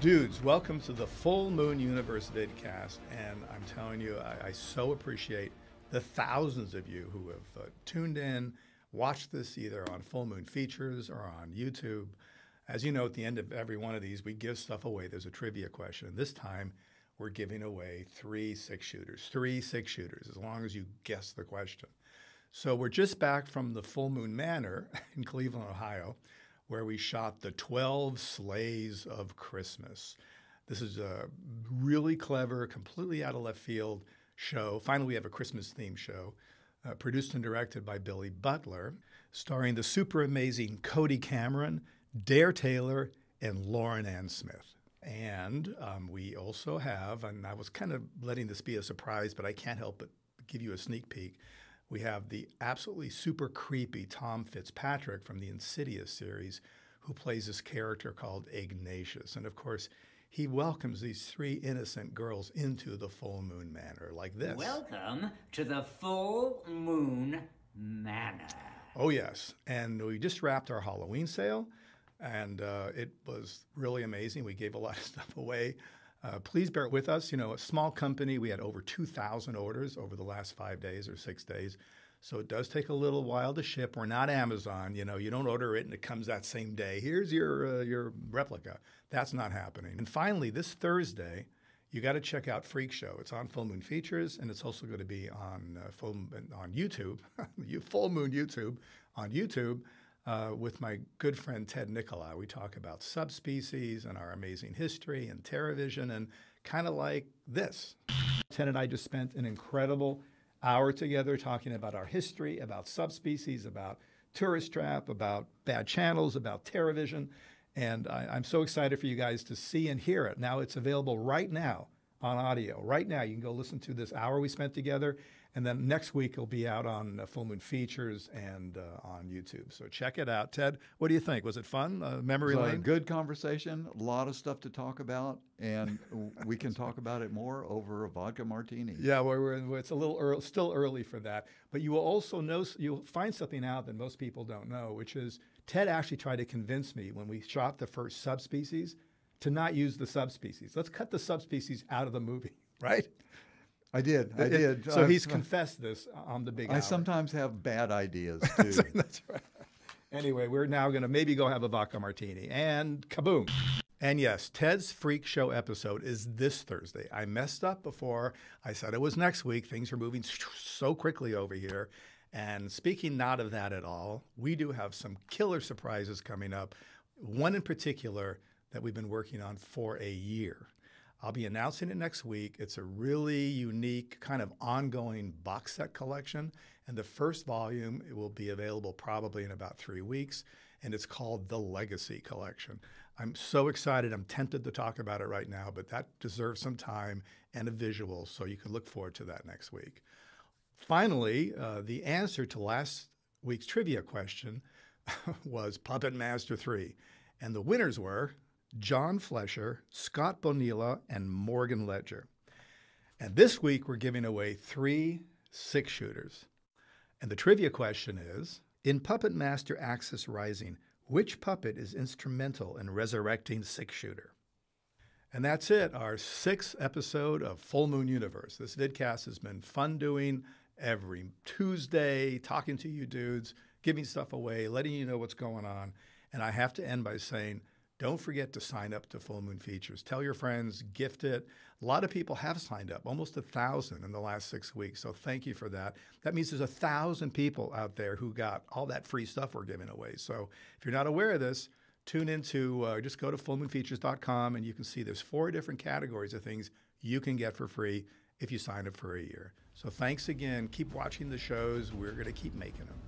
Dudes, welcome to the Full Moon Universe vidcast. And I'm telling you, I, I so appreciate the thousands of you who have uh, tuned in, watched this either on Full Moon Features or on YouTube. As you know, at the end of every one of these, we give stuff away. There's a trivia question. And this time, we're giving away three six shooters, three six shooters, as long as you guess the question. So we're just back from the Full Moon Manor in Cleveland, Ohio where we shot the 12 Slays of Christmas. This is a really clever, completely out of left field show. Finally, we have a Christmas theme show, uh, produced and directed by Billy Butler, starring the super amazing Cody Cameron, Dare Taylor, and Lauren Ann Smith. And um, we also have, and I was kind of letting this be a surprise, but I can't help but give you a sneak peek we have the absolutely super creepy Tom Fitzpatrick from the Insidious series, who plays this character called Ignatius. And of course, he welcomes these three innocent girls into the full moon manor like this. Welcome to the full moon manor. Oh, yes. And we just wrapped our Halloween sale, and uh, it was really amazing. We gave a lot of stuff away. Uh, please bear with us. You know, a small company, we had over 2,000 orders over the last five days or six days. So it does take a little while to ship. We're not Amazon. You know, you don't order it and it comes that same day. Here's your uh, your replica. That's not happening. And finally, this Thursday, you got to check out Freak Show. It's on Full Moon Features, and it's also going to be on uh, full on YouTube, Full Moon YouTube on YouTube uh, with my good friend Ted Nicolaou. We talk about subspecies and our amazing history and TerroVision and kind of like this. Ted and I just spent an incredible hour together talking about our history, about subspecies, about tourist trap, about bad channels, about TerroVision. And I, I'm so excited for you guys to see and hear it. Now it's available right now on audio. Right now, you can go listen to this hour we spent together and then next week it'll be out on uh, Full Moon Features and uh, on YouTube. So check it out. Ted, what do you think? Was it fun? Uh, memory it lane? A good conversation. A lot of stuff to talk about, and we can talk about it more over a vodka martini. Yeah, well, we're, it's a little early, still early for that. But you will also know you'll find something out that most people don't know, which is Ted actually tried to convince me when we shot the first subspecies to not use the subspecies. Let's cut the subspecies out of the movie, right? I did. I did. So uh, he's uh, confessed this on the big. I hour. sometimes have bad ideas too. That's right. Anyway, we're now going to maybe go have a vodka martini and kaboom. And yes, Ted's Freak Show episode is this Thursday. I messed up before. I said it was next week. Things are moving so quickly over here. And speaking not of that at all, we do have some killer surprises coming up. One in particular that we've been working on for a year. I'll be announcing it next week. It's a really unique kind of ongoing box set collection. And the first volume it will be available probably in about three weeks. And it's called the Legacy Collection. I'm so excited. I'm tempted to talk about it right now, but that deserves some time and a visual. So you can look forward to that next week. Finally, uh, the answer to last week's trivia question was Puppet Master 3. And the winners were John Flesher, Scott Bonilla, and Morgan Ledger. And this week we're giving away three six shooters. And the trivia question is In Puppet Master Axis Rising, which puppet is instrumental in resurrecting Six Shooter? And that's it, our sixth episode of Full Moon Universe. This vidcast has been fun doing every Tuesday, talking to you dudes, giving stuff away, letting you know what's going on. And I have to end by saying, don't forget to sign up to Full Moon Features. Tell your friends, gift it. A lot of people have signed up, almost a thousand in the last six weeks. So thank you for that. That means there's a thousand people out there who got all that free stuff we're giving away. So if you're not aware of this, tune into uh, just go to fullmoonfeatures.com and you can see there's four different categories of things you can get for free if you sign up for a year. So thanks again. Keep watching the shows. We're going to keep making them.